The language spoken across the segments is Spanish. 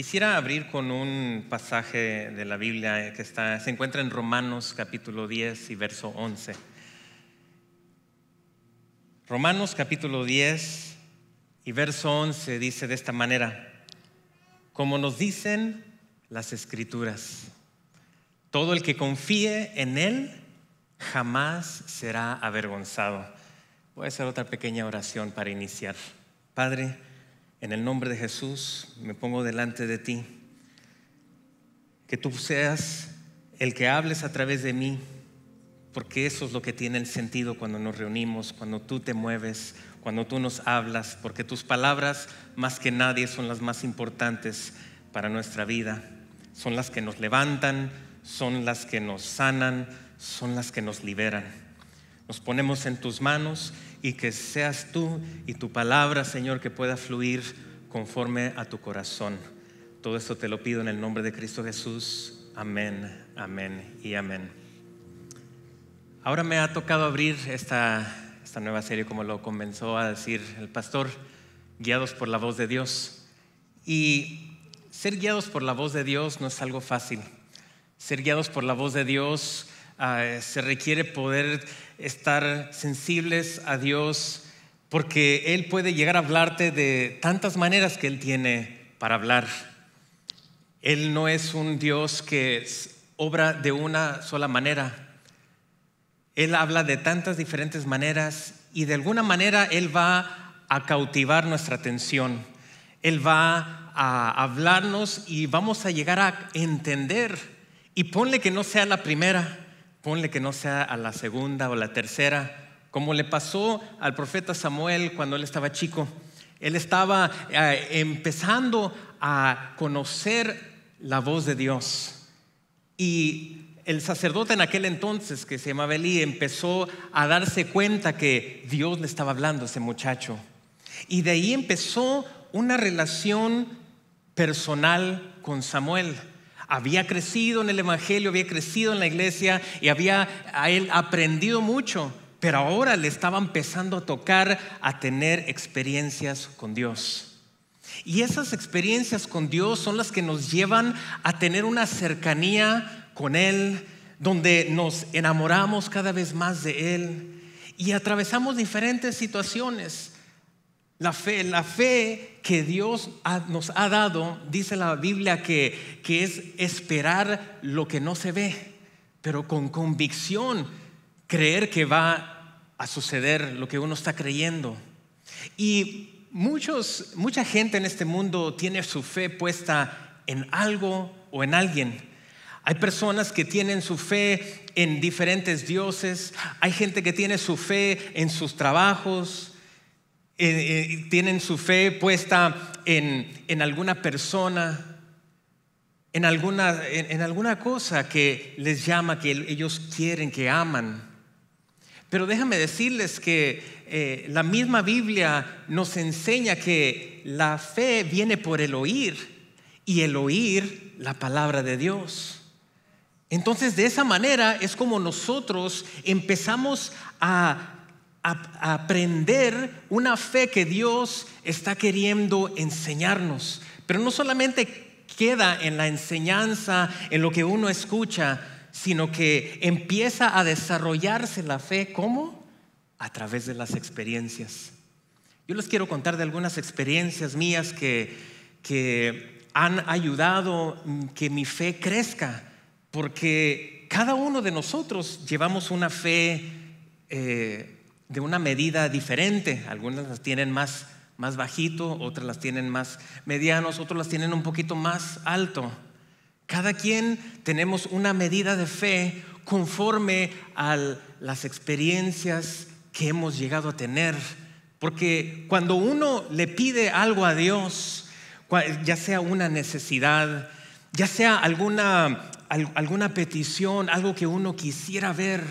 Quisiera abrir con un pasaje de la Biblia que está, se encuentra en Romanos capítulo 10 y verso 11. Romanos capítulo 10 y verso 11 dice de esta manera, como nos dicen las escrituras, todo el que confíe en Él jamás será avergonzado. Voy a hacer otra pequeña oración para iniciar. Padre, en el nombre de Jesús me pongo delante de ti. Que tú seas el que hables a través de mí, porque eso es lo que tiene el sentido cuando nos reunimos, cuando tú te mueves, cuando tú nos hablas, porque tus palabras más que nadie son las más importantes para nuestra vida. Son las que nos levantan, son las que nos sanan, son las que nos liberan. Nos ponemos en tus manos y que seas tú y tu palabra, Señor, que pueda fluir conforme a tu corazón. Todo esto te lo pido en el nombre de Cristo Jesús. Amén, amén y amén. Ahora me ha tocado abrir esta, esta nueva serie, como lo comenzó a decir el pastor, guiados por la voz de Dios. Y ser guiados por la voz de Dios no es algo fácil. Ser guiados por la voz de Dios Ah, se requiere poder estar sensibles a Dios porque Él puede llegar a hablarte de tantas maneras que Él tiene para hablar. Él no es un Dios que obra de una sola manera. Él habla de tantas diferentes maneras y de alguna manera Él va a cautivar nuestra atención. Él va a hablarnos y vamos a llegar a entender. Y ponle que no sea la primera, ponle que no sea a la segunda o la tercera, como le pasó al profeta Samuel cuando él estaba chico. Él estaba eh, empezando a conocer la voz de Dios. Y el sacerdote en aquel entonces, que se llamaba Elí, empezó a darse cuenta que Dios le estaba hablando a ese muchacho. Y de ahí empezó una relación personal con Samuel había crecido en el Evangelio, había crecido en la iglesia y había aprendido mucho, pero ahora le estaba empezando a tocar a tener experiencias con Dios. Y esas experiencias con Dios son las que nos llevan a tener una cercanía con Él, donde nos enamoramos cada vez más de Él y atravesamos diferentes situaciones. La fe, la fe que Dios nos ha dado, dice la Biblia que, que es esperar lo que no se ve, pero con convicción creer que va a suceder lo que uno está creyendo. Y muchos, mucha gente en este mundo tiene su fe puesta en algo o en alguien. Hay personas que tienen su fe en diferentes dioses, hay gente que tiene su fe en sus trabajos, eh, eh, tienen su fe puesta en, alguna persona, en alguna, en, alguna cosa que les llama, que ellos quieren, que aman. Pero déjame decirles que eh, la misma Biblia nos enseña que la fe viene por el oír y el oír la palabra de Dios. Entonces de esa manera es como nosotros empezamos a aprender una fe que Dios está queriendo enseñarnos. Pero no solamente queda en la enseñanza, en lo que uno escucha, sino que empieza a desarrollarse la fe. ¿Cómo? A través de las experiencias. Yo les quiero contar de algunas experiencias mías que, que han ayudado que mi fe crezca, porque cada uno de nosotros llevamos una fe eh, de una medida diferente. Algunas las tienen más, más bajito, otras las tienen más medianos, otros las tienen un poquito más alto. Cada quien tenemos una medida de fe conforme a las experiencias que hemos llegado a tener. Porque cuando uno le pide algo a Dios, ya sea una necesidad, ya sea alguna, alguna petición, algo que uno quisiera ver,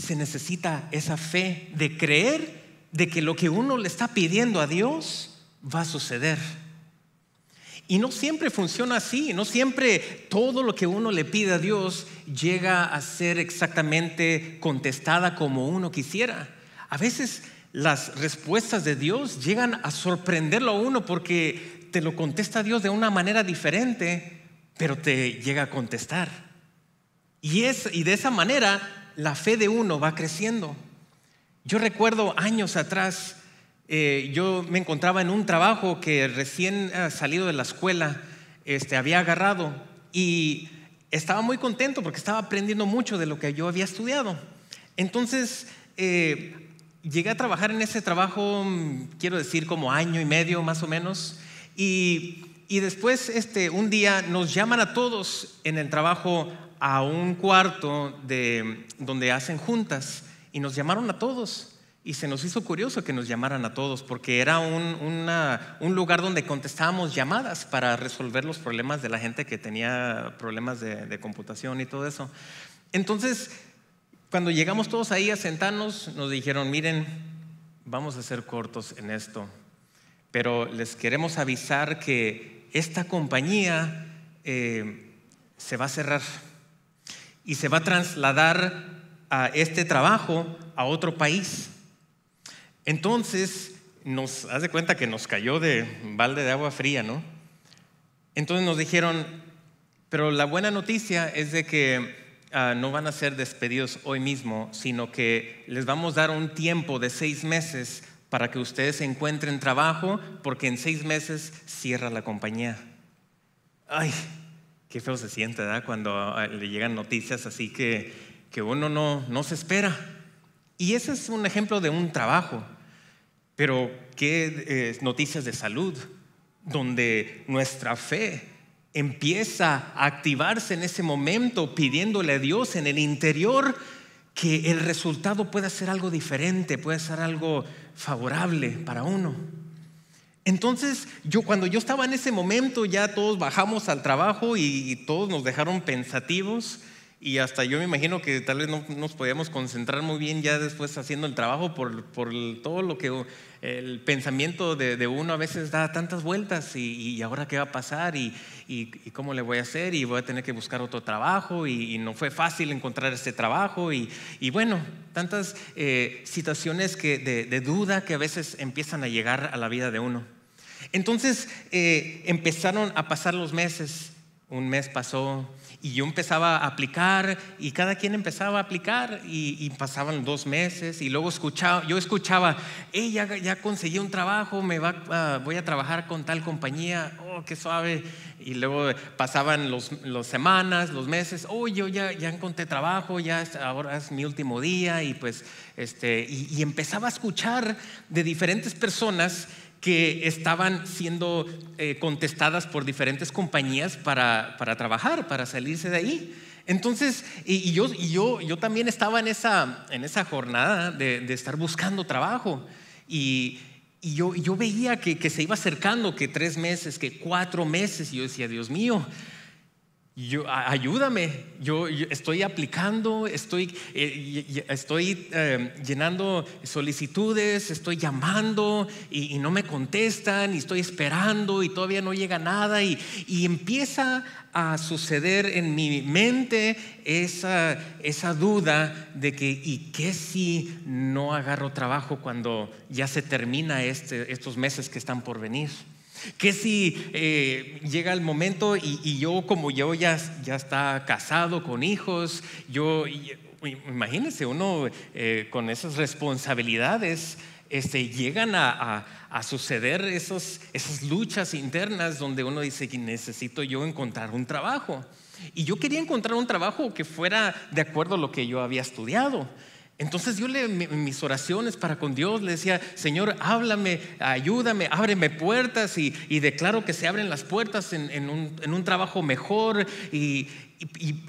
se necesita esa fe de creer de que lo que uno le está pidiendo a Dios va a suceder. Y no siempre funciona así, no siempre todo lo que uno le pide a Dios llega a ser exactamente contestada como uno quisiera. A veces las respuestas de Dios llegan a sorprenderlo a uno porque te lo contesta Dios de una manera diferente, pero te llega a contestar. Y, es, y de esa manera la fe de uno va creciendo. Yo recuerdo años atrás, eh, yo me encontraba en un trabajo que recién eh, salido de la escuela este, había agarrado y estaba muy contento porque estaba aprendiendo mucho de lo que yo había estudiado. Entonces, eh, llegué a trabajar en ese trabajo, mm, quiero decir, como año y medio más o menos. Y, después, este, un día nos llaman a todos en el trabajo a un cuarto de, donde hacen juntas y nos llamaron a todos. Y se nos hizo curioso que nos llamaran a todos, porque era un, lugar donde contestábamos llamadas para resolver los problemas de la gente que tenía problemas de, de computación y todo eso. Entonces, cuando llegamos todos ahí a sentarnos, nos dijeron, miren, vamos a ser cortos en esto, pero les queremos avisar que esta compañía eh, se va a cerrar y se va a trasladar a este trabajo a otro país. Entonces, nos hace cuenta que nos cayó de balde de agua fría, ¿no? Entonces nos dijeron, pero la buena noticia es de que Ah, no van a ser despedidos hoy mismo, sino que les vamos a dar un tiempo de seis meses para que ustedes encuentren trabajo, porque en seis meses cierra la compañía. Ay, qué feo se siente, ¿verdad? Cuando ah, le llegan noticias así que, que uno no, no se espera. Y ese es un ejemplo de un trabajo. Pero qué eh, noticias de salud, donde nuestra fe empieza a activarse en ese momento pidiéndole a Dios en el interior que el resultado pueda ser algo diferente, pueda ser algo favorable para uno. Entonces, yo cuando yo estaba en ese momento, ya todos bajamos al trabajo y, todos nos dejaron pensativos y hasta yo me imagino que tal vez no nos podíamos concentrar muy bien ya después haciendo el trabajo por, por todo lo que el pensamiento de, uno a veces da tantas vueltas y, ahora qué va a pasar y, cómo le voy a hacer y voy a tener que buscar otro trabajo y, no fue fácil encontrar este trabajo y, bueno, tantas eh, situaciones que, de, duda que a veces empiezan a llegar a la vida de uno. Entonces eh, empezaron a pasar los meses, un mes pasó, y yo empezaba a aplicar y cada quien empezaba a aplicar y, pasaban dos meses y luego escuchaba, yo escuchaba, hey, ya, conseguí un trabajo, me va, voy a trabajar con tal compañía, oh, qué suave. Y luego pasaban las los semanas, los meses, oh, yo ya, ya encontré trabajo, ya ahora es mi último día y pues, este, y empezaba a escuchar de diferentes personas que estaban siendo eh, contestadas por diferentes compañías para, trabajar, para salirse de ahí. Entonces, y, yo, yo, yo, también estaba en esa, en esa jornada de, estar buscando trabajo. Y, yo, yo, veía que, que, se iba acercando, que tres meses, que cuatro meses. Y yo decía, Dios mío, yo, ayúdame, yo, estoy aplicando, estoy, eh, eh, llenando solicitudes, estoy llamando y, no me contestan y estoy esperando y todavía no llega nada y, empieza a suceder en mi mente esa, esa duda de que, ¿y qué si no agarro trabajo cuando ya se termina este, estos meses que están por venir? Que si eh, llega el momento y, yo como yo ya, ya está casado con hijos, yo, imagínense uno eh, con esas responsabilidades, este, llegan a, suceder esos, esas luchas internas donde uno dice que necesito yo encontrar un trabajo. Y yo quería encontrar un trabajo que fuera de acuerdo a lo que yo había estudiado. Entonces yo le, mis oraciones para con Dios le decía, Señor, háblame, ayúdame, ábreme puertas y, declaro que se abren las puertas en, un, trabajo mejor. Y,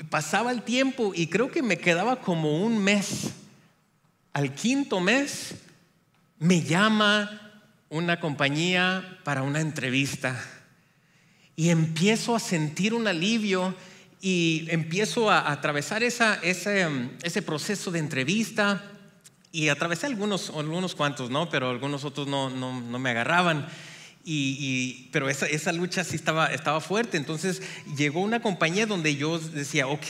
pasaba el tiempo y creo que me quedaba como un mes. Al quinto mes me llama una compañía para una entrevista y empiezo a sentir un alivio y empiezo a, atravesar esa, ese, ese, proceso de entrevista y atravesé algunos, algunos cuantos, ¿no? Pero algunos otros no, no, no me agarraban. Y, pero esa, esa, lucha sí estaba, estaba fuerte. Entonces llegó una compañía donde yo decía, ok,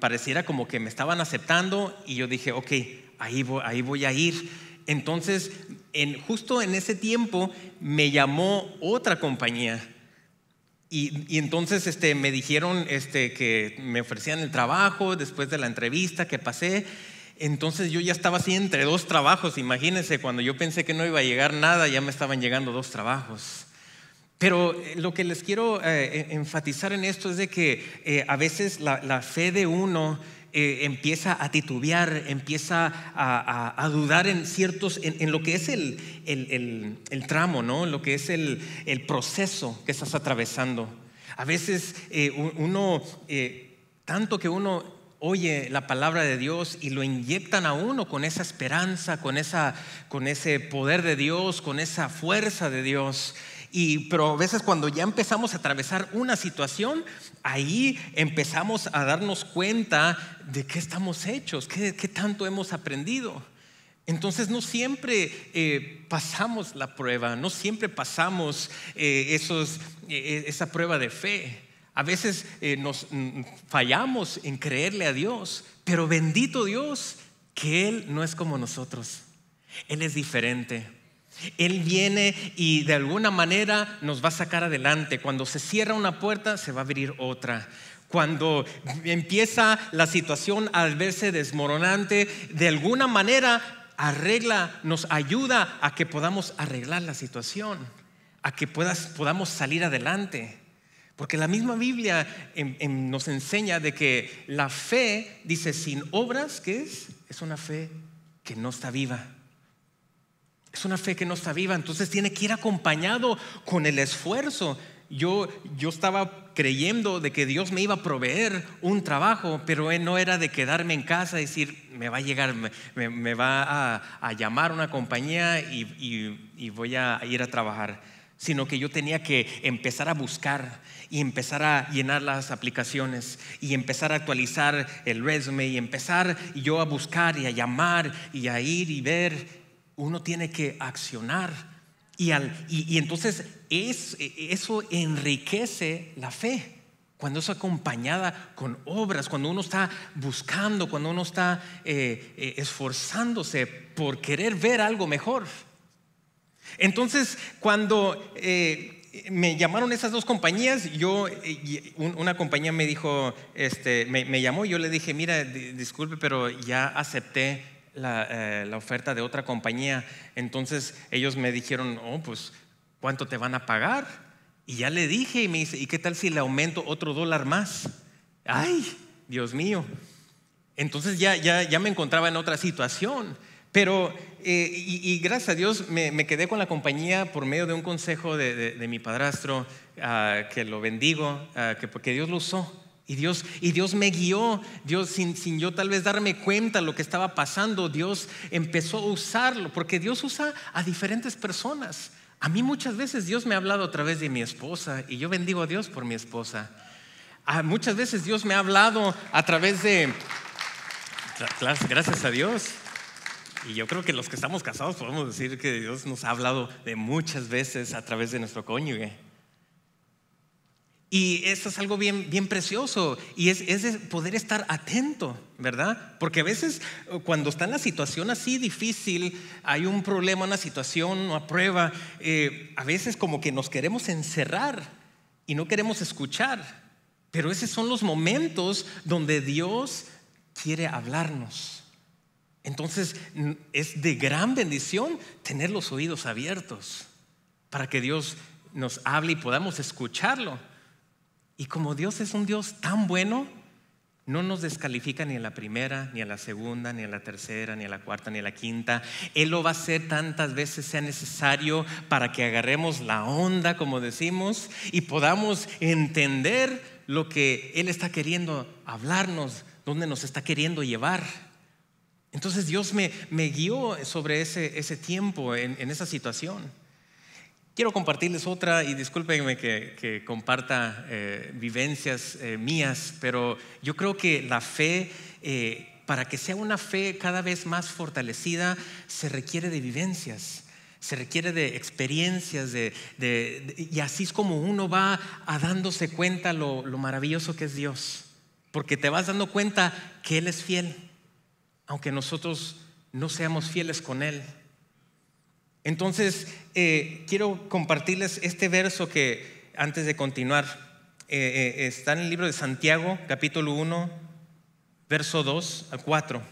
pareciera como que me estaban aceptando y yo dije, ok, ahí voy, ahí voy a ir. Entonces, en, justo en ese tiempo me llamó otra compañía. Y, entonces este, me dijeron este, que me ofrecían el trabajo después de la entrevista que pasé. Entonces yo ya estaba así entre dos trabajos. Imagínense, cuando yo pensé que no iba a llegar nada, ya me estaban llegando dos trabajos. Pero eh, lo que les quiero eh, enfatizar en esto es de que eh, a veces la, fe de uno empieza a titubear, empieza a, dudar en ciertos, en, lo que es el, tramo, ¿no? Lo que es el, proceso que estás atravesando. A veces uno, tanto que uno oye la palabra de Dios y lo inyectan a uno con esa esperanza, con, esa, con ese poder de Dios, con esa fuerza de Dios. Y, pero a veces cuando ya empezamos a atravesar una situación, ahí empezamos a darnos cuenta de qué estamos hechos, qué, tanto hemos aprendido. Entonces no siempre eh, pasamos la prueba, no siempre pasamos eh, esos, eh, esa prueba de fe. A veces nos mm, fallamos en creerle a Dios, pero bendito Dios que Él no es como nosotros. Él es diferente. Él viene y de alguna manera nos va a sacar adelante. Cuando se cierra una puerta, se va a abrir otra. Cuando empieza la situación a verse desmoronante, de alguna manera arregla, nos ayuda a que podamos arreglar la situación, a que podamos salir adelante. Porque la misma Biblia nos enseña de que la fe, dice, sin obras, ¿qué es? Es una fe que no está viva. Es una fe que no está viva, entonces tiene que ir acompañado con el esfuerzo. Yo, yo estaba creyendo de que Dios me iba a proveer un trabajo, pero no era de quedarme en casa y decir, me va a llegar, me, va a, llamar una compañía y, y voy a ir a trabajar, sino que yo tenía que empezar a buscar y empezar a llenar las aplicaciones y empezar a actualizar el resume y empezar yo a buscar y a llamar y a ir y ver uno tiene que accionar. Y, y, entonces es, eso enriquece la fe. Cuando es acompañada con obras, cuando uno está buscando, cuando uno está eh, eh, esforzándose por querer ver algo mejor. Entonces, cuando eh, me llamaron esas dos compañías, yo, una compañía me dijo, este, me, me llamó yo le dije, mira, disculpe, pero ya acepté eh, la, oferta de otra compañía. Entonces ellos me dijeron, oh, pues, ¿cuánto te van a pagar? Y ya le dije y me dice, ¿y qué tal si le aumento otro dólar más? Ay, Dios mío. Entonces ya, ya, ya me encontraba en otra situación. Pero, eh, y, gracias a Dios me, quedé con la compañía por medio de un consejo de, mi padrastro, ah, que lo bendigo, ah, que porque Dios lo usó. Y Dios, y Dios me guió, Dios sin, sin, yo tal vez darme cuenta lo que estaba pasando, Dios empezó a usarlo, porque Dios usa a diferentes personas. A mí muchas veces Dios me ha hablado a través de mi esposa y yo bendigo a Dios por mi esposa. Muchas veces Dios me ha hablado a través de... Gracias a Dios. Y yo creo que los que estamos casados podemos decir que Dios nos ha hablado de muchas veces a través de nuestro cónyuge. Y eso es algo bien, bien precioso y es, poder estar atento, ¿verdad? Porque a veces eh, cuando está en la situación así difícil, hay un problema, una situación, una prueba, eh, a veces como que nos queremos encerrar y no queremos escuchar. Pero esos son los momentos donde Dios quiere hablarnos. Entonces es de gran bendición tener los oídos abiertos para que Dios nos hable y podamos escucharlo. Y como Dios es un Dios tan bueno, no nos descalifica ni a la primera, ni a la segunda, ni a la tercera, ni a la cuarta, ni a la quinta. Él lo va a hacer tantas veces sea necesario para que agarremos la onda, como decimos, y podamos entender lo que Él está queriendo hablarnos, dónde nos está queriendo llevar. Entonces Dios me, guió sobre ese, tiempo en esa situación. Quiero compartirles otra y discúlpenme que, comparta eh, vivencias eh, mías, pero yo creo que la fe, eh, para que sea una fe cada vez más fortalecida, se requiere de vivencias, se requiere de experiencias, y así es como uno va a dándose cuenta lo, lo maravilloso que es Dios, porque te vas dando cuenta que Él es fiel, aunque nosotros no seamos fieles con Él. Entonces, eh, quiero compartirles este verso que antes de continuar eh, eh, está en el libro de Santiago, capítulo 1, verso 2 a 4.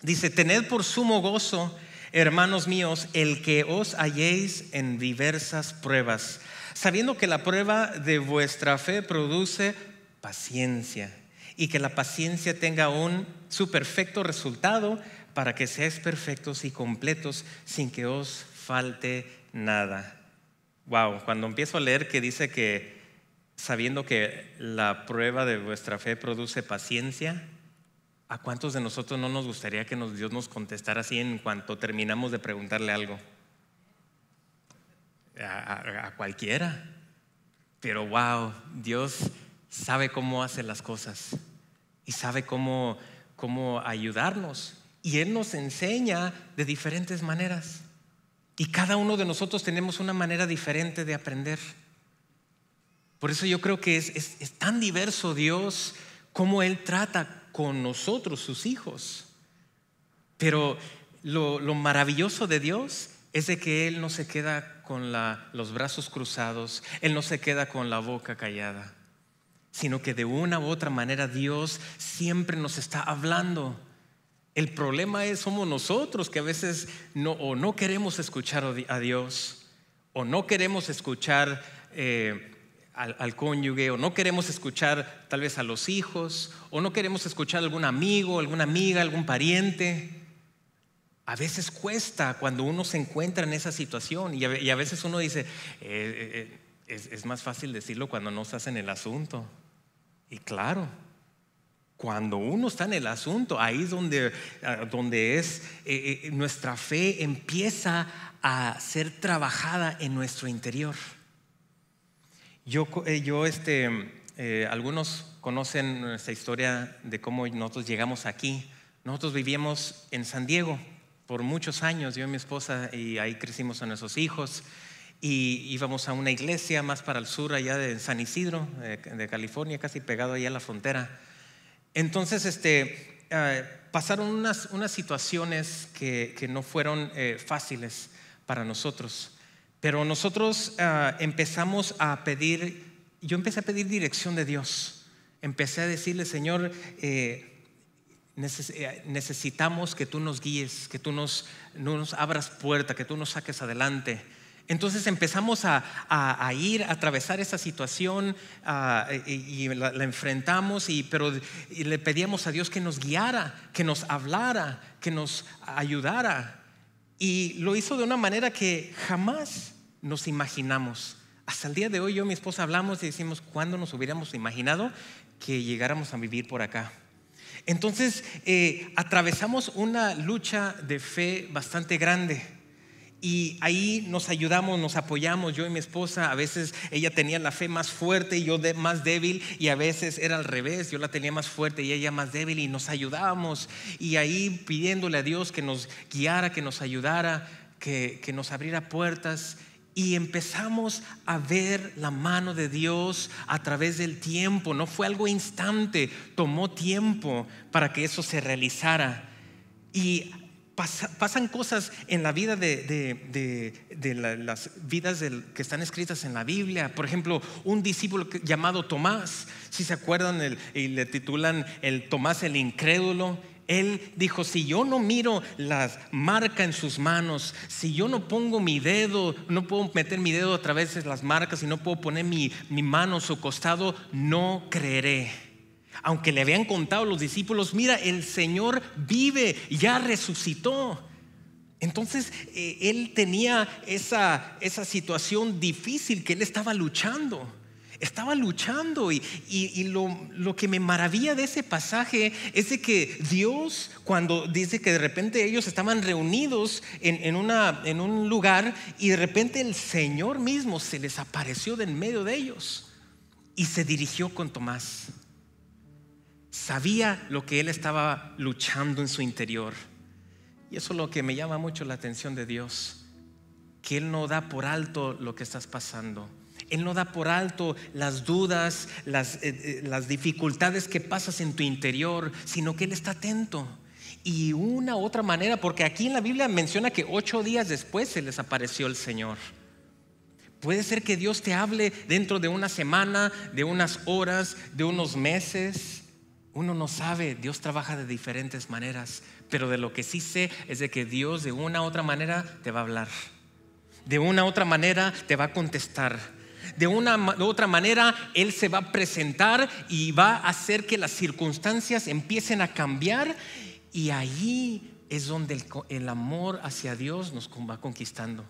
Dice, tened por sumo gozo, hermanos míos, el que os halléis en diversas pruebas, sabiendo que la prueba de vuestra fe produce paciencia y que la paciencia tenga un su perfecto resultado para que seáis perfectos y completos sin que os falte nada. Wow, cuando empiezo a leer que dice que sabiendo que la prueba de vuestra fe produce paciencia, ¿a cuántos de nosotros no nos gustaría que Dios nos contestara así en cuanto terminamos de preguntarle algo? A, cualquiera. Pero wow, Dios sabe cómo hace las cosas y sabe cómo, cómo ayudarnos. Y Él nos enseña de diferentes maneras. Y cada uno de nosotros tenemos una manera diferente de aprender. Por eso yo creo que es, tan diverso Dios como Él trata con nosotros, sus hijos. Pero lo, maravilloso de Dios es de que Él no se queda con los brazos cruzados, Él no se queda con la boca callada, sino que de una u otra manera Dios siempre nos está hablando. El problema es somos nosotros que a veces no, o no queremos escuchar a Dios o no queremos escuchar eh, al, cónyuge o no queremos escuchar tal vez a los hijos o no queremos escuchar a algún amigo, alguna amiga, algún pariente. A veces cuesta cuando uno se encuentra en esa situación y a, veces uno dice, eh, eh, eh, es, más fácil decirlo cuando no estás en el asunto. Y claro, cuando uno está en el asunto, ahí es donde, ah, donde es, nuestra fe empieza a ser trabajada en nuestro interior. Yo, eh, yo este, eh, algunos conocen nuestra historia de cómo nosotros llegamos aquí. Nosotros vivíamos en San Diego por muchos años, yo y mi esposa, y ahí crecimos a nuestros hijos. Y íbamos a una iglesia más para el sur, allá de San Isidro, de, California, casi pegado allá a la frontera. Entonces, este, eh, pasaron unas, unas situaciones que, que no fueron fáciles para nosotros. Pero nosotros ah, empezamos a pedir, yo empecé a pedir dirección de Dios. Empecé a decirle, Señor, eh, eh, necesitamos que tú nos guíes, que tú nos, nos abras puerta, que tú nos saques adelante. Entonces empezamos a, ir a atravesar esa situación ah, y, la, enfrentamos, y, pero le pedíamos a Dios que nos guiara, que nos hablara, que nos ayudara. Y lo hizo de una manera que jamás nos imaginamos. Hasta el día de hoy yo y mi esposa hablamos y decimos, ¿cuándo nos hubiéramos imaginado que llegáramos a vivir por acá? Entonces, eh, atravesamos una lucha de fe bastante grande. Y ahí nos ayudamos, nos apoyamos, yo y mi esposa. A veces ella tenía la fe más fuerte y yo más débil, y a veces era al revés, yo la tenía más fuerte y ella más débil, y nos ayudábamos. Y ahí pidiéndole a Dios que nos guiara, que nos ayudara, que, que nos abriera puertas. Y empezamos a ver la mano de Dios a través del tiempo. No fue algo instante, tomó tiempo para que eso se realizara. Y pasan cosas en la vida de, las vidas que están escritas en la Biblia. Por ejemplo, un discípulo llamado Tomás, si se acuerdan, y le titulan el Tomás el incrédulo. Él dijo, si yo no miro las marcas en sus manos, si yo no pongo mi dedo, no puedo meter mi dedo a través de las marcas y no puedo poner mi, mi mano en su costado, no creeré aunque le habían contado los discípulos, mira, el Señor vive, ya resucitó. Entonces eh, él tenía esa, esa situación difícil que él estaba luchando. Estaba luchando y, lo, que me maravilla de ese pasaje es de que Dios, cuando dice que de repente ellos estaban reunidos en, una, en un lugar y de repente el Señor mismo se les apareció de en medio de ellos y se dirigió con Tomás sabía lo que él estaba luchando en su interior. Y eso es lo que me llama mucho la atención de Dios, que Él no da por alto lo que estás pasando. Él no da por alto las dudas, las, eh, eh, las dificultades que pasas en tu interior, sino que Él está atento. y una otra manera, porque aquí en la Biblia menciona que ocho días después se les apareció el Señor. Puede ser que Dios te hable dentro de una semana, de unas horas, de unos meses. Uno no sabe, Dios trabaja de diferentes maneras, pero de lo que sí sé es de que Dios de una u otra manera te va a hablar. De una u otra manera te va a contestar. De una u otra manera Él se va a presentar y va a hacer que las circunstancias empiecen a cambiar y ahí es donde el, amor hacia Dios nos va conquistando.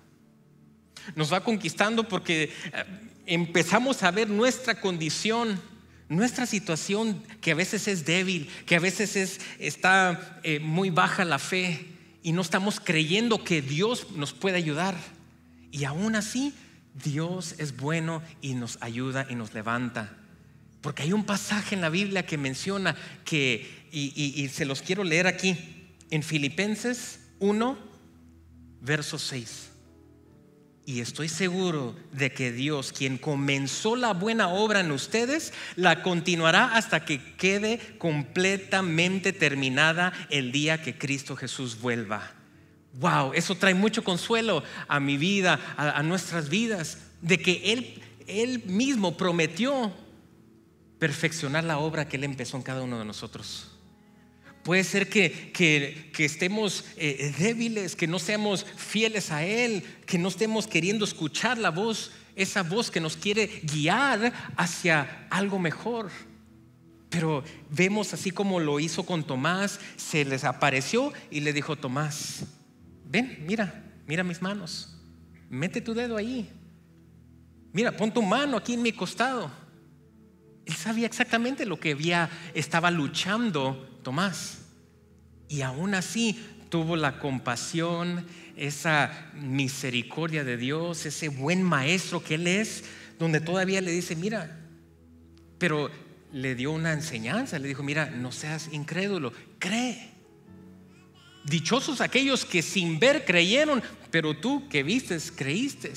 Nos va conquistando porque eh, empezamos a ver nuestra condición, nuestra situación que a veces es débil, que a veces es, está eh, muy baja la fe y no estamos creyendo que Dios nos puede ayudar. Y aún así, Dios es bueno y nos ayuda y nos levanta. Porque hay un pasaje en la Biblia que menciona que, y, se los quiero leer aquí, en Filipenses 1, verso 6. Y estoy seguro de que Dios, quien comenzó la buena obra en ustedes, la continuará hasta que quede completamente terminada el día que Cristo Jesús vuelva. Wow, eso trae mucho consuelo a mi vida, a, nuestras vidas, de que Él, Él mismo prometió perfeccionar la obra que Él empezó en cada uno de nosotros. Puede ser que, que, estemos eh, débiles, que no seamos fieles a Él, que no estemos queriendo escuchar la voz, esa voz que nos quiere guiar hacia algo mejor. Pero vemos así como lo hizo con Tomás, se les apareció y le dijo, Tomás, ven, mira, mira mis manos, mete tu dedo ahí, mira, pon tu mano aquí en mi costado. Él sabía exactamente lo que había, estaba luchando Tomás. Y aún así tuvo la compasión, esa misericordia de Dios, ese buen maestro que Él es, donde todavía le dice, mira, pero le dio una enseñanza, le dijo, mira, no seas incrédulo, cree. Dichosos aquellos que sin ver creyeron, pero tú que vistes, creíste.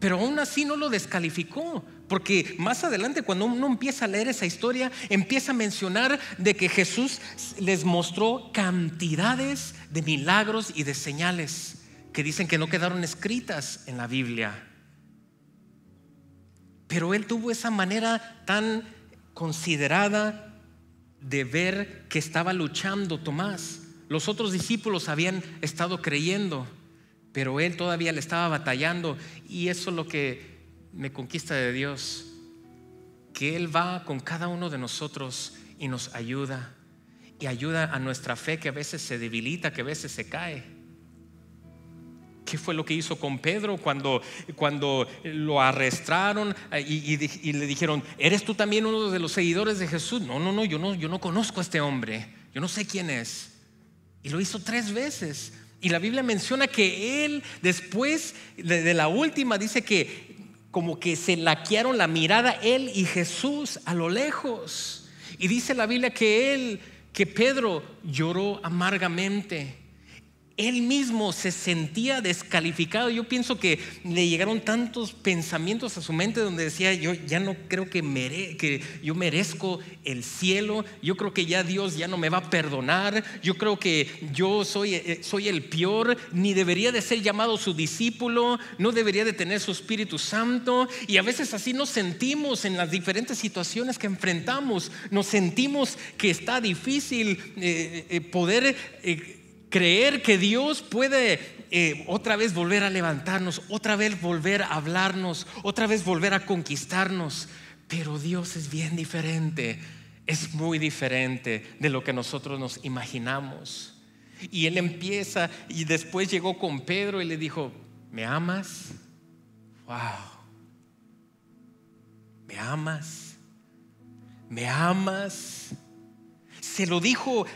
Pero aún así no lo descalificó, porque más adelante cuando uno empieza a leer esa historia, empieza a mencionar de que Jesús les mostró cantidades de milagros y de señales que dicen que no quedaron escritas en la Biblia. Pero él tuvo esa manera tan considerada de ver que estaba luchando Tomás. Los otros discípulos habían estado creyendo, pero él todavía le estaba batallando y eso es lo que me conquista de Dios, que Él va con cada uno de nosotros y nos ayuda. Y ayuda a nuestra fe que a veces se debilita, que a veces se cae. ¿Qué fue lo que hizo con Pedro cuando, cuando lo arrestaron y, le dijeron, ¿eres tú también uno de los seguidores de Jesús? No, no, no, yo no, yo no conozco a este hombre, yo no sé quién es. Y lo hizo tres veces. Y la Biblia menciona que él después de la última dice que como que se laquearon la mirada él y Jesús a lo lejos. Y dice la Biblia que él, que Pedro lloró amargamente él mismo se sentía descalificado. Yo pienso que le llegaron tantos pensamientos a su mente donde decía, yo ya no creo que, que yo merezco el cielo, yo creo que ya Dios ya no me va a perdonar, yo creo que yo soy, eh, soy el peor, ni debería de ser llamado su discípulo, no debería de tener su Espíritu Santo. Y a veces así nos sentimos en las diferentes situaciones que enfrentamos, nos sentimos que está difícil eh, eh, poder creer que Dios puede eh, otra vez volver a levantarnos, otra vez volver a hablarnos, otra vez volver a conquistarnos. Pero Dios es bien diferente, es muy diferente de lo que nosotros nos imaginamos. Y él empieza y después llegó con Pedro y le dijo, ¿me amas? Wow. ¿Me amas? ¿Me amas? Se lo dijo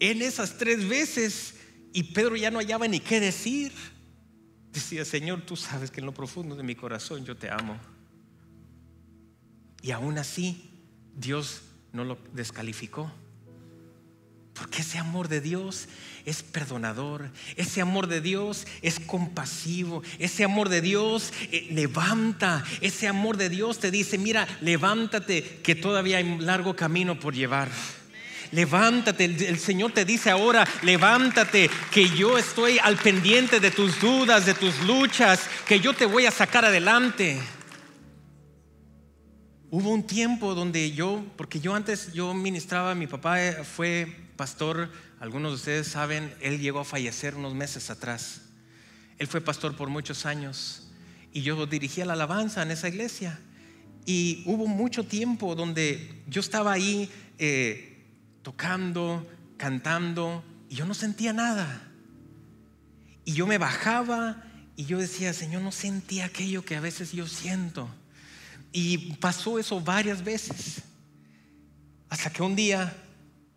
en esas tres veces y Pedro ya no hallaba ni qué decir. Decía, Señor, tú sabes que en lo profundo de mi corazón yo te amo. Y aún así, Dios no lo descalificó. Porque ese amor de Dios es perdonador, ese amor de Dios es compasivo, ese amor de Dios eh, levanta, ese amor de Dios te dice, mira, levántate que todavía hay un largo camino por llevar. Levántate. El, Señor te dice ahora, levántate, que yo estoy al pendiente de tus dudas, de tus luchas, que yo te voy a sacar adelante. Hubo un tiempo donde yo, porque yo antes yo ministraba, mi papá fue pastor, algunos de ustedes saben, él llegó a fallecer unos meses atrás. Él fue pastor por muchos años y yo dirigía la alabanza en esa iglesia. Y hubo mucho tiempo donde yo estaba ahí eh, tocando, cantando, y yo no sentía nada. Y yo me bajaba y yo decía, Señor, no sentía aquello que a veces yo siento. Y pasó eso varias veces. Hasta que un día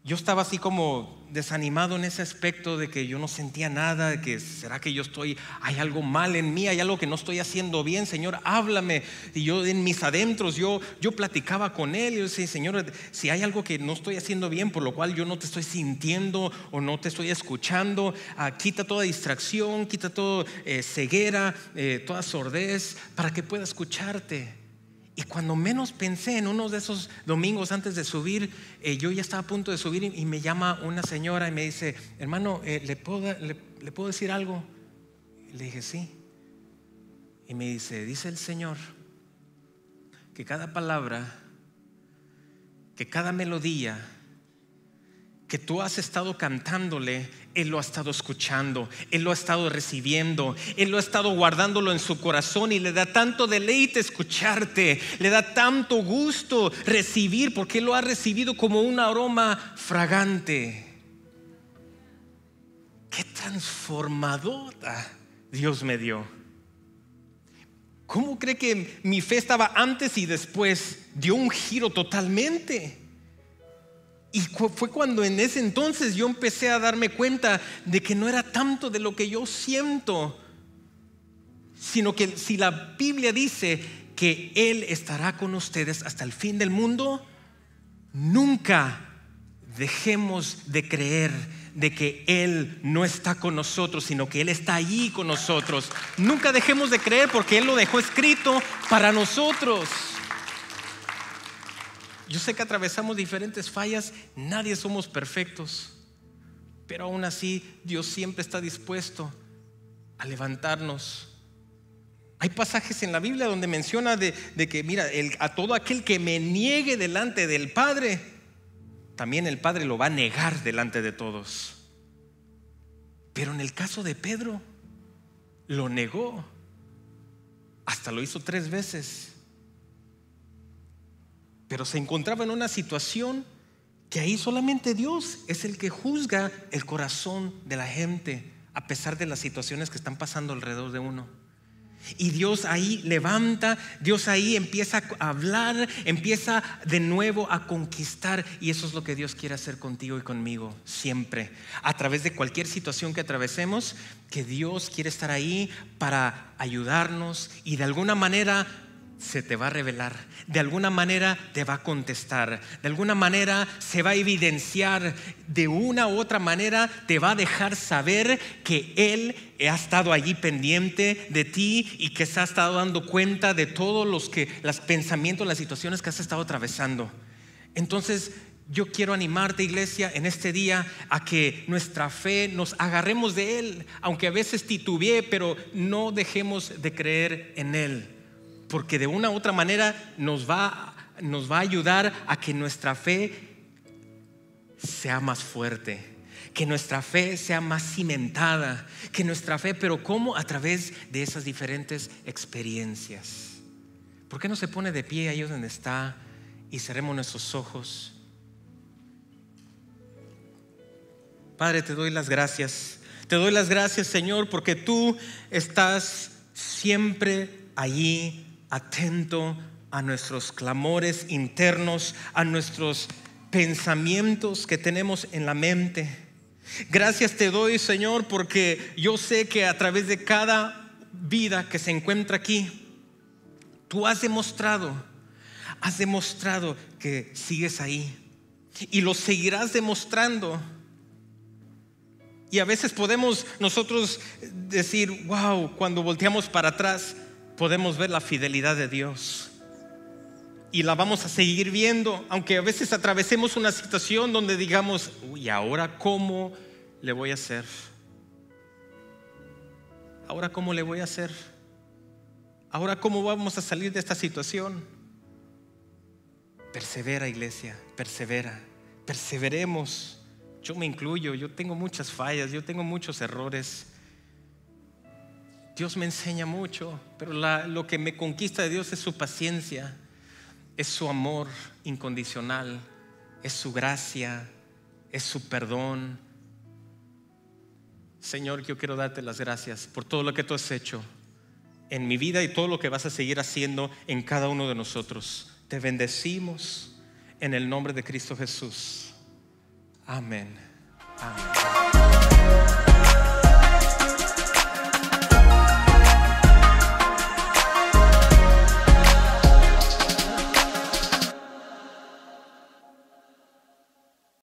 yo estaba así como desanimado en ese aspecto de que yo no sentía nada, de que será que yo estoy, hay algo mal en mí, hay algo que no estoy haciendo bien, Señor, háblame. Y yo en mis adentros, yo, yo platicaba con Él y yo decía, Señor, si hay algo que no estoy haciendo bien, por lo cual yo no te estoy sintiendo o no te estoy escuchando, ah, quita toda distracción, quita toda eh, ceguera, eh, toda sordez, para que pueda escucharte. Y cuando menos pensé en uno de esos domingos antes de subir, eh, yo ya estaba a punto de subir y, me llama una señora y me dice, hermano, eh, ¿le, puedo, le, ¿le puedo decir algo? le dije, sí. Y me dice, dice el Señor que cada palabra, que cada melodía, que tú has estado cantándole, Él lo ha estado escuchando, Él lo ha estado recibiendo, Él lo ha estado guardándolo en su corazón y le da tanto deleite escucharte, le da tanto gusto recibir porque Él lo ha recibido como un aroma fragante. Qué transformadora Dios me dio. ¿Cómo cree que mi fe estaba antes y después? Dio un giro totalmente. Y fue cuando en ese entonces yo empecé a darme cuenta de que no era tanto de lo que yo siento, sino que si la Biblia dice que Él estará con ustedes hasta el fin del mundo, nunca dejemos de creer de que Él no está con nosotros, sino que Él está allí con nosotros. Nunca dejemos de creer porque Él lo dejó escrito para nosotros. Yo sé que atravesamos diferentes fallas, nadie somos perfectos, pero aún así Dios siempre está dispuesto a levantarnos. Hay pasajes en la Biblia donde menciona de, que, mira, a todo aquel que me niegue delante del Padre, también el Padre lo va a negar delante de todos. Pero en el caso de Pedro, lo negó. Hasta lo hizo tres veces pero se encontraba en una situación que ahí solamente Dios es el que juzga el corazón de la gente, a pesar de las situaciones que están pasando alrededor de uno. Y Dios ahí levanta, Dios ahí empieza a hablar, empieza de nuevo a conquistar. Y eso es lo que Dios quiere hacer contigo y conmigo siempre. A través de cualquier situación que atravesemos, que Dios quiere estar ahí para ayudarnos y de alguna manera se te va a revelar, de alguna manera te va a contestar, de alguna manera se va a evidenciar, de una u otra manera te va a dejar saber que Él ha estado allí pendiente de ti y que se ha estado dando cuenta de todos los, que, los pensamientos, las situaciones que has estado atravesando. Entonces, yo quiero animarte, iglesia, en este día a que nuestra fe nos agarremos de Él, aunque a veces titubee, pero no dejemos de creer en Él porque de una u otra manera nos va, nos va a ayudar a que nuestra fe sea más fuerte, que nuestra fe sea más cimentada, que nuestra fe, pero ¿cómo? A través de esas diferentes experiencias. ¿Por qué no se pone de pie ahí donde está y cerremos nuestros ojos? Padre, te doy las gracias. Te doy las gracias, Señor, porque tú estás siempre allí atento a nuestros clamores internos, a nuestros pensamientos que tenemos en la mente. Gracias te doy, Señor, porque yo sé que a través de cada vida que se encuentra aquí, tú has demostrado, has demostrado que sigues ahí y lo seguirás demostrando. Y a veces podemos nosotros decir, wow, cuando volteamos para atrás, podemos ver la fidelidad de Dios. y la vamos a seguir viendo, aunque a veces atravesemos una situación donde digamos, uy, ahora cómo le voy a hacer? Ahora cómo le voy a hacer? Ahora cómo vamos a salir de esta situación? Persevera, iglesia, persevera, perseveremos. Yo me incluyo, yo tengo muchas fallas, yo tengo muchos errores. Dios me enseña mucho, pero lo que me conquista de Dios es su paciencia, es su amor incondicional, es su gracia, es su perdón. Señor, yo quiero darte las gracias por todo lo que tú has hecho en mi vida y todo lo que vas a seguir haciendo en cada uno de nosotros. Te bendecimos en el nombre de Cristo Jesús. Amén. Amén.